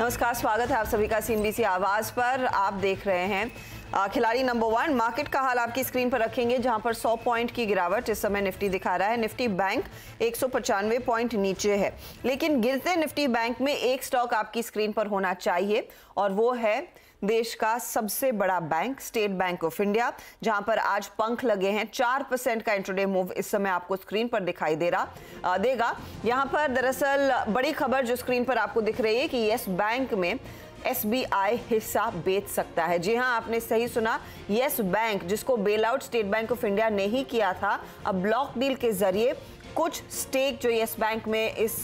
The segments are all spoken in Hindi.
नमस्कार, स्वागत है आप सभी का सीएनबीसी आवाज़ पर। आप देख रहे हैं खिलाड़ी नंबर वन, मार्केट का हाल आपकी स्क्रीन पर रखेंगे, जहाँ पर 100 पॉइंट की गिरावट इस समय निफ्टी दिखा रहा है। निफ्टी बैंक एक पॉइंट नीचे है, लेकिन गिरते निफ्टी बैंक में एक स्टॉक आपकी स्क्रीन पर होना चाहिए, और वो है देश का सबसे बड़ा bank State Bank of India जहाँ पर आज पंख लगे हैं। चार परसेंट का इंट्रोडे मूव इस समय आपको स्क्रीन पर दिखाई दे रहा देगा। यहाँ पर दरअसल बड़ी खबर जो स्क्रीन पर आपको दिख रही है कि यस, बैंक में एसबीआई हिस्सा बेच सकता है। जी हाँ आपने सही सुना। यस, बैंक जिसको bail out State Bank of India ने ही किया था, अब ब्लॉक डील के ज़रिए कुछ स्टेक जो यस बैंक में इस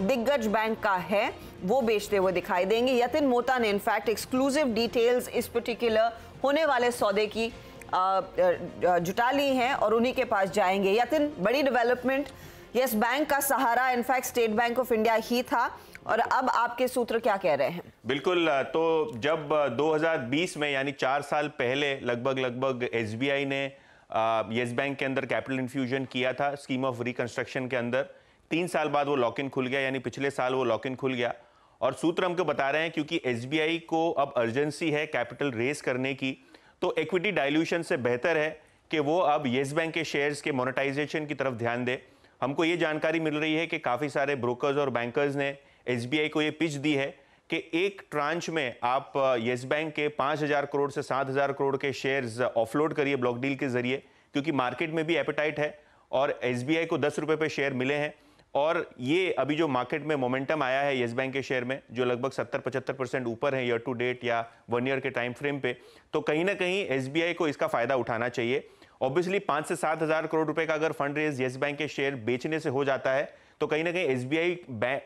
दिग्गज बैंक का है, वो बेचते हुए दिखाई देंगे। यतिन मोता ने इनफैक्ट एक्सक्लूसिव डिटेल्स इस पर्टिकुलर होने वाले सौदे की जुटा ली हैं और उन्हीं के पास जाएँगे। यतिन, बड़ी डेवलपमेंट यस बैंक का सहारा in fact State Bank of India ही था। और अब आपके सूत्र क्या कह रहे हैं? बिल्कुल तो जब 2020 में, यानी चार साल पहले लगभग लगभग एसबीआई ने येस बैंक के अंदर कैपिटल इन्फ्यूजन किया था, स्कीम ऑफ़ रिकंस्ट्रक्शन के अंदर। तीन साल बाद वो लॉक इन खुल गया, यानी पिछले साल वो लॉक इन खुल गया। और सूत्र हमको बता रहे हैं क्योंकि एसबीआई को अब अर्जेंसी है कैपिटल रेस करने की तो इक्विटी डायल्यूशन से बेहतर है कि वो अब येस बैंक के शेयर्स के मोनेटाइजेशन की तरफ़ ध्यान दे। हमको ये जानकारी मिल रही है कि काफ़ी सारे ब्रोकर्स और बैंकर्स ने एस को ये पिच दी है कि एक ट्रांच में आप येस बैंक के 5000 करोड़ से 7000 करोड़ के शेयर्स ऑफलोड करिए ब्लॉक डील के ज़रिए, क्योंकि मार्केट में भी एपेटाइट है और एसबीआई को दस रुपए पे शेयर मिले हैं। और ये अभी जो मार्केट में मोमेंटम आया है येस बैंक के शेयर में, जो लगभग 70-75 परसेंट ऊपर है ईयर टू डेट या वन ईयर के टाइम फ्रेम पे तो कहीं ना कहीं एसबीआई को इसका फ़ायदा उठाना चाहिए। ऑब्वियसली पाँच से सात हज़ार करोड़ रुपए का अगर फंड रेज येस बैंक के शेयर बेचने से हो जाता है तो कहीं ना कहीं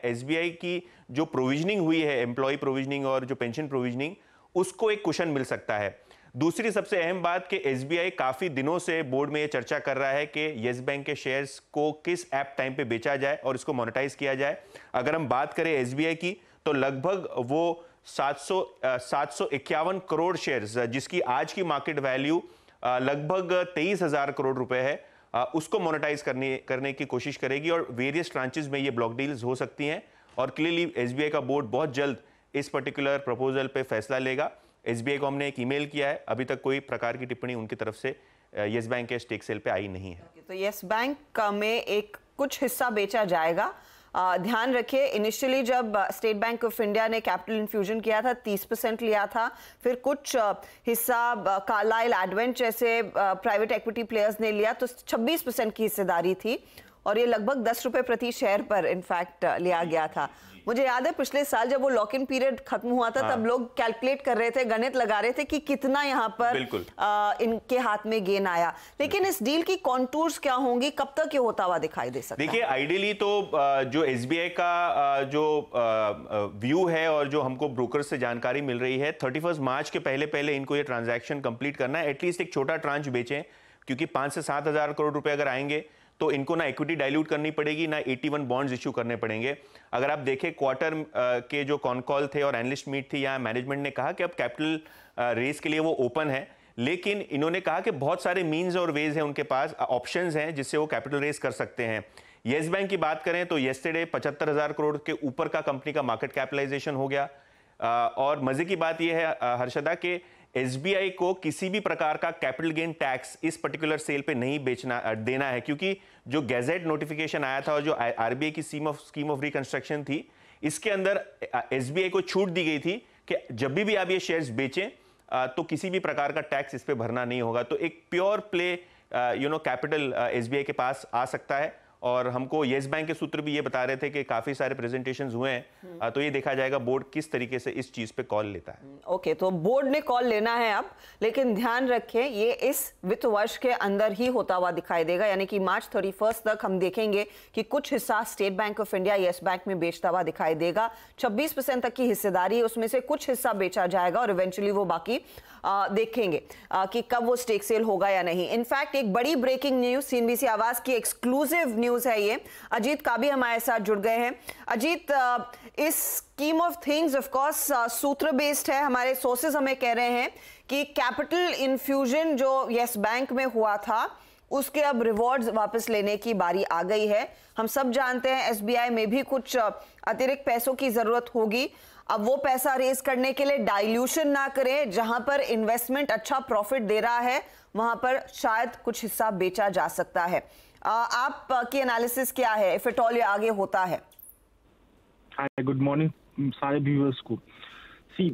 एस बी आई की जो प्रोविजनिंग हुई है एम्प्लॉय प्रोविजनिंग और जो पेंशन प्रोविजनिंग उसको एक क्वेश्चन मिल सकता है। दूसरी सबसे अहम बात कि एस काफ़ी दिनों से बोर्ड में यह चर्चा कर रहा है कि येस बैंक के शेयर्स को किस ऐप टाइम पे बेचा जाए और इसको मोनेटाइज किया जाए। अगर हम बात करें एसबीआई की तो लगभग वो सात सौ सात सौ इक्यावन करोड़ शेयर्स जिसकी आज की मार्केट वैल्यू लगभग तेईस हज़ार करोड़ रुपए है। उसको मोनेटाइज करने करने की कोशिश करेगी और वेरियस ट्रांचेस में ये ब्लॉक डील्स हो सकती हैं। और क्लियरली एसबीआई का बोर्ड बहुत जल्द इस पर्टिकुलर प्रपोजल पे फैसला लेगा। एसबीआई को हमने एक ईमेल किया है। अभी तक कोई प्रकार की टिप्पणी उनकी तरफ़ से येस बैंक के स्टेक सेल पे आई नहीं है। तो येस बैंक में एक कुछ हिस्सा बेचा जाएगा। ध्यान रखिए इनिशियली जब स्टेट बैंक ऑफ़ इंडिया ने कैपिटल इन्फ्यूजन किया था 30 परसेंट लिया था, फिर कुछ हिस्सा कालाइल एडवेंट जैसे प्राइवेट एक्विटी प्लेयर्स ने लिया तो 26 परसेंट की हिस्सेदारी थी। और ये लगभग दस रुपए प्रति शेयर पर इनफैक्ट लिया गया था। मुझे याद है पिछले साल जब वो लॉक इन पीरियड खत्म हुआ था हाँ। तब लोग कैलकुलेट कर रहे थे गणित लगा रहे थे कि कितना यहाँ पर आ, इनके हाथ में गेन आया। लेकिन इस डील की कॉन्टूर्स क्या होंगी कब तक ये होता हुआ दिखाई दे सकता देखिए आइडियली तो जो एस का जो व्यू है और जो हमको ब्रोकर से जानकारी मिल रही है थर्टी मार्च के पहले पहले इनको ये ट्रांजेक्शन कंप्लीट करना है। एटलीस्ट एक छोटा ट्रांच बेचें क्योंकि पाँच से सात हज़ार करोड़ रुपए अगर आएँगे तो इनको ना इक्विटी डाइल्यूट करनी पड़ेगी, ना 81 बॉन्ड्स इशू करने पड़ेंगे। अगर आप देखें क्वार्टर के जो कॉन कॉल थे और एनलिस्ट मीट थी, यहाँ मैनेजमेंट ने कहा कि अब कैपिटल रेस के लिए वो ओपन है। लेकिन इन्होंने कहा कि बहुत सारे मीन्स और वेज हैं उनके पास ऑप्शंस हैं जिससे वो कैपिटल रेस कर सकते हैं। येस बैंक की बात करें तो येस्टरडे पचहत्तर हज़ार करोड़ के ऊपर का कंपनी का मार्केट कैपिटलाइजेशन हो गया। और मज़े की बात यह है हर्षदा, के एसबीआई को किसी भी प्रकार का कैपिटल गेन टैक्स इस पर्टिकुलर सेल पे नहीं बेचना देना है क्योंकि जो गैजेट नोटिफिकेशन आया था और जो आरबीआई की scheme of scheme of reconstruction थी इसके अंदर एसबीआई को छूट दी गई थी कि जब भी, भी आप ये शेयर्स बेचें तो किसी भी प्रकार का टैक्स इस पर भरना नहीं होगा। तो एक pure play you know capital SBI के पास आ सकता है। और हमको येस बैंक के सूत्र भी ये बता रहे थे कि काफ़ी सारे प्रेजेंटेशंस हुए हैं। हम्म। तो ये देखा जाएगा बोर्ड किस तरीके से इस चीज़ पे कॉल लेता है। ओके हम्म, तो बोर्ड ने कॉल लेना है अब लेकिन ध्यान रखें ये इस वित्त वर्ष के अंदर ही होता हुआ दिखाई देगा। यानी कि मार्च थर्टी तक हम देखेंगे कि कुछ हिस्सा State Bank of India Yes Bank में बेचता हुआ दिखाई देगा। छब्बीस तक की हिस्सेदारी उसमें से कुछ हिस्सा बेचा जाएगा और इवेंचुअली वो बाकी आ, देखेंगे आ, कि कब वो स्टेक सेल होगा या नहीं। इनफैक्ट एक बड़ी ब्रेकिंग न्यूज़ सीएनबीसी आवाज़ की एक्सक्लूसिव न्यूज़ है ये। अजीत का भी हमारे साथ जुड़ गए हैं। अजीत इस scheme of things of course सूत्र बेस्ड है। हमारे सोर्सेज हमें कह रहे हैं कि कैपिटल इन्फ्यूजन जो यस बैंक में हुआ था, उसके अब रिवॉर्ड्स वापस लेने की बारी आ गई है। हम सब जानते हैं एसबीआई में भी कुछ अतिरिक्त पैसों की ज़रूरत होगी। अब वो पैसा रेज करने के लिए डाइल्यूशन ना करें। जहाँ पर इन्वेस्टमेंट अच्छा प्रॉफिट दे रहा है, वहाँ पर शायद कुछ हिस्सा बेचा जा सकता है। आप की एनालिसिस क्या है? इफ़ इट ऑल ये आगे होता है। गुड मॉर्निंग सारे व्यूअर्स को। सी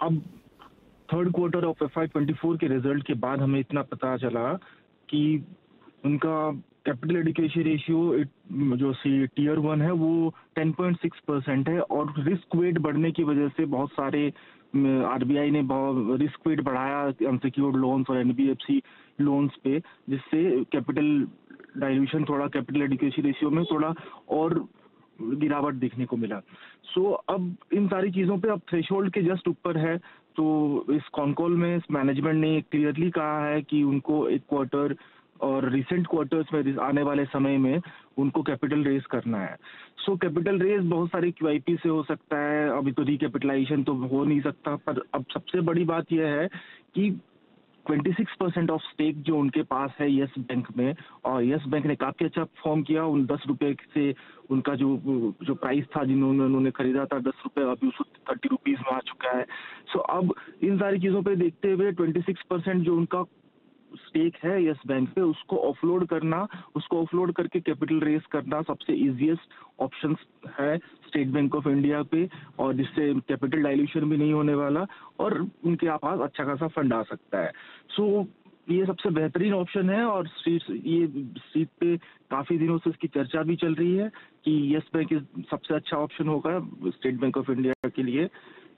अब third quarter of F Y twenty four के रिज़ल्ट के बाद हमें इतना पता चला कि उनका कैपिटल एडिकेशन रेशियो जो सी टीयर वन है, वो 10.6 परसेंट है और रिस्क वेट बढ़ने की वजह से बहुत सारे आरबीआई ने बहुत रिस्क वेट बढ़ाया अनसिक्योर्ड लोन्स और एनबीएफसी लोन्स पे, जिससे कैपिटल डाइल्यूशन थोड़ा कैपिटल एडिकेशन रेशियो में थोड़ा और गिरावट देखने को मिला। सो so, अब इन सारी चीज़ों पे अब थ्रेशोल्ड के जस्ट ऊपर है तो इस कॉन्कॉल में इस मैनेजमेंट ने क्लियरली कहा है कि उनको एक क्वार्टर और रिसेंट क्वार्टर्स में आने वाले समय में उनको कैपिटल रेज करना है। सो कैपिटल रेज बहुत सारे क्यूआईपी से हो सकता है। अभी तो रिकैपिटलाइजेशन तो हो नहीं सकता पर अब सबसे बड़ी बात यह है कि 26 परसेंट ऑफ़ स्टेक जो उनके पास है यस बैंक में और यस बैंक ने काफ़ी अच्छा परफॉर्म किया। उन दस रुपए से उनका जो जो प्राइस था जिन्होंने उन्होंने खरीदा था दस रुपए अभी उसको थर्टी रुपीज़ में आ चुका है। सो so, अब इन सारी चीज़ों पर देखते हुए 26 परसेंट जो उनका स्टेक है यस बैंक पे उसको ऑफलोड करना उसको ऑफलोड करके कैपिटल रेस करना सबसे इजीएस्ट ऑप्शन है स्टेट बैंक ऑफ़ इंडिया पे और जिससे कैपिटल डाइल्यूशन भी नहीं होने वाला और उनके पास अच्छा खासा फंड आ सकता है। सो so, ये सबसे बेहतरीन ऑप्शन है और सीट ये सीट पे काफ़ी दिनों से इसकी चर्चा भी चल रही है कि यस बैंक सबसे अच्छा ऑप्शन होगा स्टेट बैंक ऑफ़ इंडिया के लिए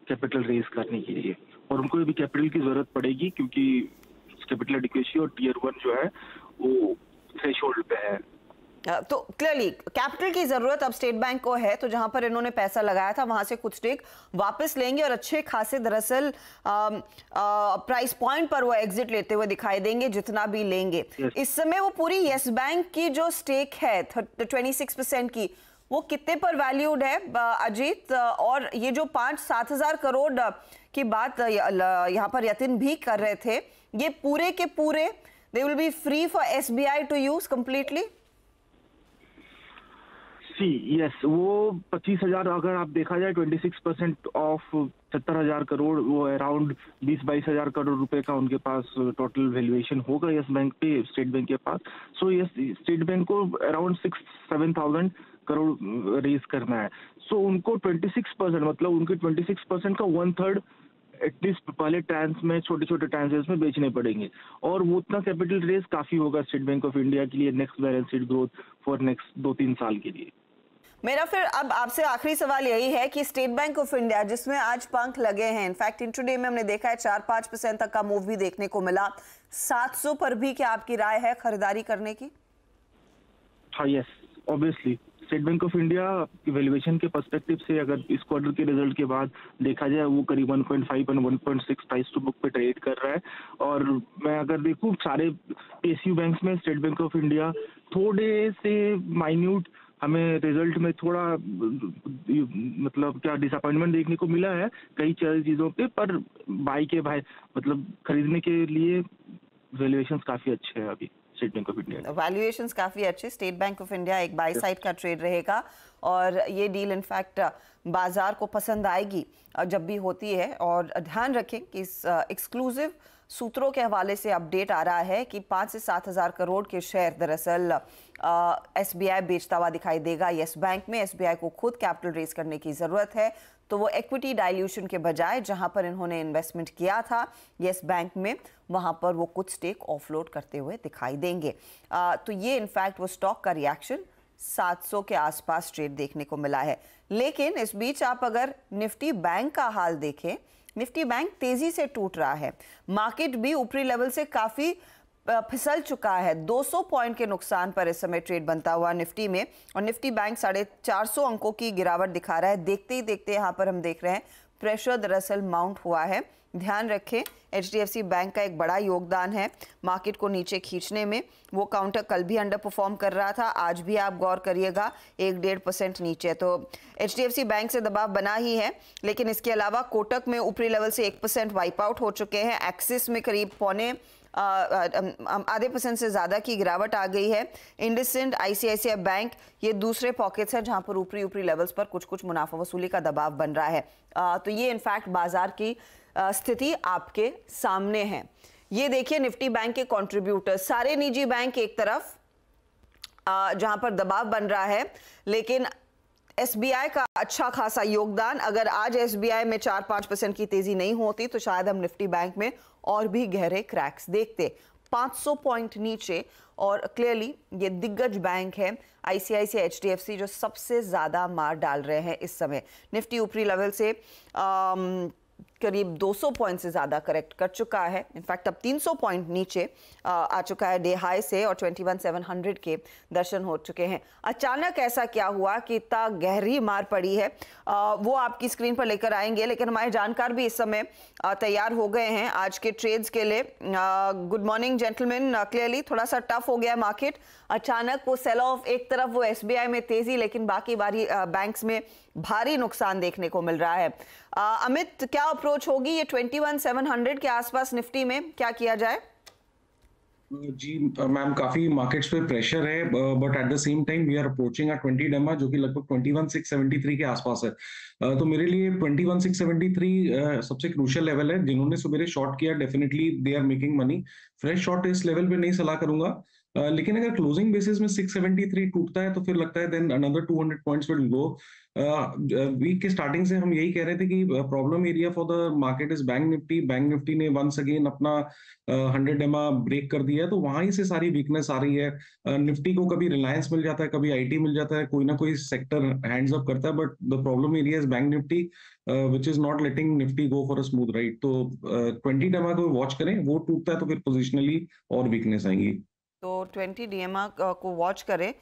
कैपिटल रेज करने के लिए। और उनको भी कैपिटल की ज़रूरत पड़ेगी क्योंकि कैपिटल एडिक्वेसी और टीयर वन जो है वो थ्रेश पे है। तो क्लियरली कैपिटल की ज़रूरत अब स्टेट बैंक को है तो जहाँ पर इन्होंने पैसा लगाया था वहाँ से कुछ स्टेक वापस लेंगे और अच्छे खासे दरअसल प्राइस पॉइंट पर वो एग्जिट लेते हुए दिखाई देंगे जितना भी लेंगे। Yes. इस समय वो पूरी यस बैंक की जो स्टेक है ट्वेंटी सिक्स परसेंट की वो कितने पर वैल्यूड है अजीत? और ये जो पाँच सात हज़ार करोड़ की बात यहाँ पर यतिन भी कर रहे थे ये पूरे के पूरे they will be free for SBI to use completely see yes वो पच्चीस हज़ार अगर आप देखा जाए ट्वेंटी सिक्स परसेंट ऑफ़ सत्तर हज़ार करोड़ वो अराउंड बीस बाईस हज़ार करोड़ रुपए का उनके पास टोटल वैल्यूएशन होगा यस बैंक पे स्टेट बैंक के पास। सो यस स्टेट बैंक को around six seven thousand crore raise करना है। सो so, उनको ट्वेंटी सिक्स परसेंट मतलब उनके ट्वेंटी सिक्स परसेंट का वन थर्ड एटलीस्ट पहले टाइम्स में छोटे छोटे टाइम्स में बेचने पड़ेंगे। और वो उतना कैपिटल रेस काफ़ी होगा स्टेट बैंक ऑफ़ इंडिया के लिए next balance sheet growth for next दो तीन साल के लिए। मेरा फिर अब आपसे आखिरी सवाल यही है कि स्टेट बैंक ऑफ़ इंडिया जिसमें आज पंख लगे हैं इनफैक्ट इंटरडे में हमने देखा है चार पाँच परसेंट तक का मूव भी देखने को मिला। 700 पर भी क्या आपकी राय है खरीदारी करने की? हाँ yes obviously State Bank of India valuation के पर्सपेक्टिव से अगर इस क्वार्टर के रिज़ल्ट के बाद देखा जाए, वो करीब 1.5 और 1.6 प्राइस टू बुक पे ट्रेड कर रहा है। और मैं अगर देखूँ, सारे पीएसयू बैंक्स में स्टेट बैंक ऑफ़ इंडिया थोड़े से माइन्यूट हमें रिज़ल्ट में थोड़ा मतलब क्या डिसअपॉइंटमेंट देखने को मिला है कई चीज़ों पे, पर बाई के भाई मतलब खरीदने के लिए वैल्यूएशन काफ़ी अच्छे हैं अभी। State Bank of India valuations काफ़ी अच्छे। स्टेट बैंक ऑफ़ इंडिया एक बाई साइड का ट्रेड रहेगा और ये डील इनफैक्ट बाज़ार को पसंद आएगी जब भी होती है और ध्यान रखें कि इस एक्सक्लूसिव सूत्रों के हवाले से अपडेट आ रहा है कि पाँच से सात हज़ार करोड़ के शेयर दरअसल एसबीआई बेचता हुआ दिखाई देगा। यस बैंक में एस को खुद कैपिटल रेज करने की ज़रूरत है। तो वो इक्विटी डाइल्यूशन के बजाय जहाँ पर इन्होंने इन्वेस्टमेंट किया था येस बैंक में वहाँ पर वो कुछ स्टेक ऑफलोड करते हुए दिखाई देंगे। आ, तो ये इनफैक्ट वो स्टॉक का रिएक्शन 700 के आसपास ट्रेड देखने को मिला है। लेकिन इस बीच आप अगर निफ्टी बैंक का हाल देखें निफ्टी बैंक तेज़ी से टूट रहा है। मार्केट भी ऊपरी लेवल से काफ़ी फिसल चुका है। 200 पॉइंट के नुकसान पर इस समय ट्रेड बनता हुआ निफ्टी में और निफ्टी बैंक साढ़े चार सौ अंकों की गिरावट दिखा रहा है। देखते ही देखते यहाँ पर हम देख रहे हैं, प्रेशर दरअसल माउंट हुआ है। ध्यान रखें, एचडीएफसी बैंक का एक बड़ा योगदान है मार्केट को नीचे खींचने में। वो काउंटर कल भी अंडर परफॉर्म कर रहा था, आज भी आप गौर करिएगा, एक डेढ़ परसेंट नीचे। तो एचडीएफसी बैंक से दबाव बना ही है, लेकिन इसके अलावा कोटक में ऊपरी लेवल से एक परसेंट वाइप आउट हो चुके हैं। एक्सिस में करीब पौने आधे परसेंट से ज़्यादा की गिरावट आ गई है। इंडसेंड आईसीआईसीआई बैंक ये दूसरे पॉकेट्स हैं जहाँ पर ऊपरी ऊपरी लेवल्स पर कुछ कुछ मुनाफा वसूली का दबाव बन रहा है। आ, तो ये इनफैक्ट बाज़ार की स्थिति आपके सामने है। ये देखिए निफ्टी बैंक के कॉन्ट्रीब्यूटर सारे निजी बैंक एक तरफ़ जहाँ पर दबाव बन रहा है लेकिन एसबीआई का अच्छा खासा योगदान अगर आज एसबीआई में चार पाँच परसेंट की तेज़ी नहीं होती तो शायद हम निफ्टी बैंक में और भी गहरे क्रैक्स देखते। 500 पॉइंट नीचे और क्लियरली ये दिग्गज बैंक है आईसीआईसी एचडीएफसी जो सबसे ज़्यादा मार डाल रहे हैं इस समय। निफ्टी ऊपरी लेवल से आम, करीब 200 पॉइंट से ज़्यादा करेक्ट कर चुका है। इनफैक्ट अब 300 पॉइंट नीचे आ चुका है डे हाई से और 21,700 के दर्शन हो चुके हैं। अचानक ऐसा क्या हुआ कि इतना गहरी मार पड़ी है? आ, वो आपकी स्क्रीन पर लेकर आएँगे लेकिन हमारे जानकार भी इस समय तैयार हो गए हैं आज के ट्रेड्स के लिए। गुड मॉर्निंग जेंटलमैन क्लियरली थोड़ा सा टफ हो गया मार्केट अचानक वो सेल ऑफ़ एक तरफ़ वो एसबीआई में तेज़ी लेकिन बाकी बारी बैंक्स में भारी नुकसान देखने को मिल रहा है। अमित क्या अप्रोच होगी ये 21,700 के आसपास निफ्टी में? क्या किया जाए? जी मैम काफ़ी मार्केट्स पे प्रेशर है but at the same time we are approaching at 20 DEMA जो कि लगभग 21,673 के आसपास है। तो मेरे लिए 21,673 सबसे क्रूशियल लेवल है। जिन्होंने सुबह शॉर्ट किया definitely they are making money fresh short इस लेवल पे नहीं सलाह करूँगा। लेकिन अगर क्लोजिंग बेसिस में 673 टूटता है तो फिर लगता है then another 200 points will go week के स्टार्टिंग से हम यही कह रहे थे कि problem area for the market is bank Nifty bank Nifty ने वंस अगेन अपना हंड्रेड एमा ब्रेक कर दिया है तो वहाँ से सारी वीकनेस आ रही है। निफ्टी को कभी रिलायंस मिल जाता है कभी आईटी मिल जाता है कोई ना कोई सेक्टर हैंड्स अप करता है but the problem area is bank Nifty which is not letting Nifty go for a smooth right तो ट्वेंटी uh, डेमा को वॉच करें वो टूटता है तो फिर पोजिशनली और वीकनेस आएँगी। तो ट्वेंटी डीएमआ को वॉच करें,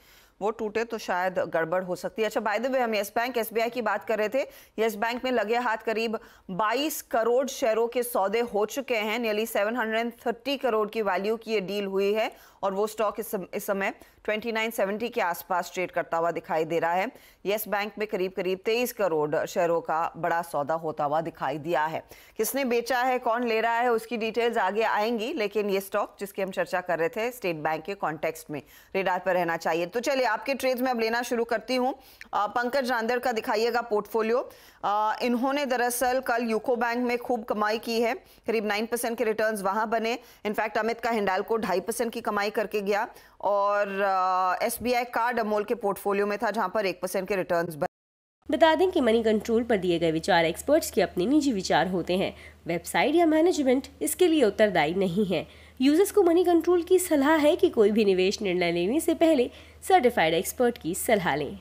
वो टूटे तो शायद गड़बड़ हो सकती है। अच्छा बाय द वे हम यस बैंक एसबीआई की बात कर रहे थे। यस बैंक में लगे हाथ करीब 22 करोड़ शेयरों के सौदे हो चुके हैं। नियरली 730 करोड़ की वैल्यू की ये डील हुई है। और वो स्टॉक इस, समय 2970 के आसपास ट्रेड करता हुआ दिखाई दे रहा है। येस बैंक में करीब करीब 23 करोड़ शेयरों का बड़ा सौदा होता हुआ दिखाई दिया है। किसने बेचा है कौन ले रहा है उसकी डिटेल्स आगे आएँगी लेकिन ये स्टॉक जिसकी हम चर्चा कर रहे थे स्टेट बैंक के कॉन्टेक्स्ट में रेडार पर रहना चाहिए। तो चलिए आपके ट्रेड में अब लेना शुरू करती हूँ। पंकज रांदर का दिखाइएगा पोर्टफोलियो इन्होंने दरअसल कल यूको बैंक में खूब कमाई की है। करीब नाइन के रिटर्न वहाँ बने। इनफैक्ट अमित का हिंडाल को ढाई की कमाई करके गया और S B I card Amol के पोर्टफोलियो में था, जहाँ पर एक परसेंट के रिटर्न बता दें कि मनी कंट्रोल पर दिए गए विचार एक्सपर्ट्स के अपने निजी विचार होते हैं। वेबसाइट या मैनेजमेंट इसके लिए उत्तरदायी नहीं है। यूज़र्स को मनी कंट्रोल की सलाह है कि कोई भी निवेश निर्णय लेने से पहले सर्टिफाइड एक्सपर्ट की सलाह लें।